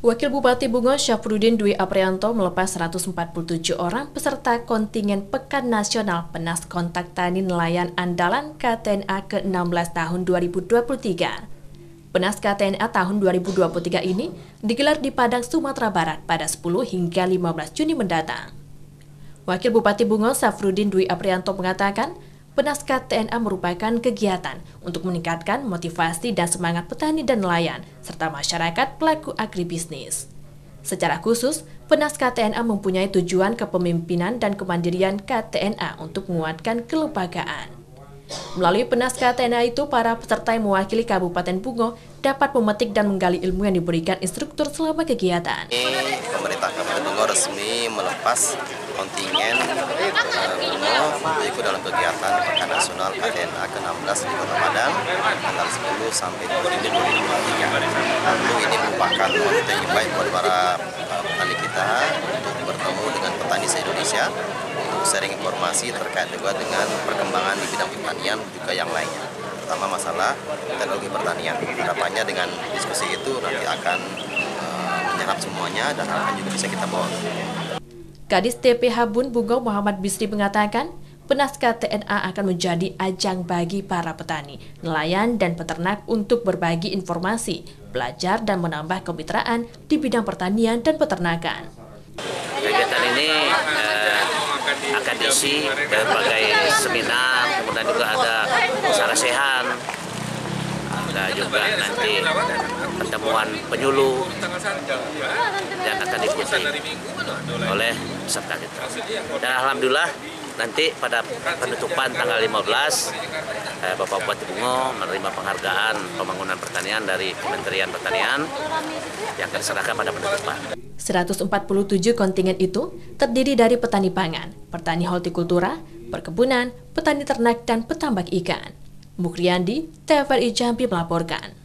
Wakil Bupati Bungo Syafruddin Dwi Aprianto melepas 147 orang peserta kontingen Pekan Nasional Penas Kontak Tani Nelayan Andalan KTNA ke-16 tahun 2023. Penas KTNA tahun 2023 ini digelar di Padang, Sumatera Barat pada 10 hingga 15 Juni mendatang. Wakil Bupati Bungo Syafruddin Dwi Aprianto mengatakan, Penaskat TNA merupakan kegiatan untuk meningkatkan motivasi dan semangat petani dan nelayan, serta masyarakat pelaku agribisnis. Secara khusus, Penaskat TNA mempunyai tujuan kepemimpinan dan kemandirian KTNA untuk menguatkan kelembagaan. Melalui Penaskat TNA itu, para peserta yang mewakili Kabupaten Bungo dapat memetik dan menggali ilmu yang diberikan instruktur selama kegiatan. Ini pemerintah Kabupaten Bungo resmi melepas kontingen uh, untuk ikut dalam kegiatan Pekan Nasional KDNA ke-16 di Kota Padang tanggal 10 sampai 20 Juni 2023. Tentu ini merupakan yang baik buat para uh, petani kita se-Indonesia untuk sharing informasi terkait juga dengan perkembangan di bidang pertanian juga yang lainnya terutama masalah teknologi pertanian. Harapannya dengan diskusi itu nanti akan uh, menyerap semuanya dan akan juga bisa kita bawa. Kadis TPH Bun Bungo Muhammad Bisri mengatakan, Penaskah TNA akan menjadi ajang bagi para petani, nelayan, dan peternak untuk berbagi informasi, belajar, dan menambah kemitraan di bidang pertanian dan peternakan. Kegiatan ini eh, akan diisi berbagai seminar, kemudian juga ada sarasehan, ada juga nanti pertemuan penyuluh dan akan diikuti oleh peserta kita. Dan Alhamdulillah nanti pada penutupan tanggal 15 eh, Bapak Bupati Bungo menerima penghargaan pembangunan pertanian dari Kementerian Pertanian yang akan diserahkan pada penutupan. 147 kontingen itu terdiri dari petani pangan, petani hortikultura, perkebunan, petani ternak, dan petambak ikan. Mukriandi, TVRI Jambi melaporkan.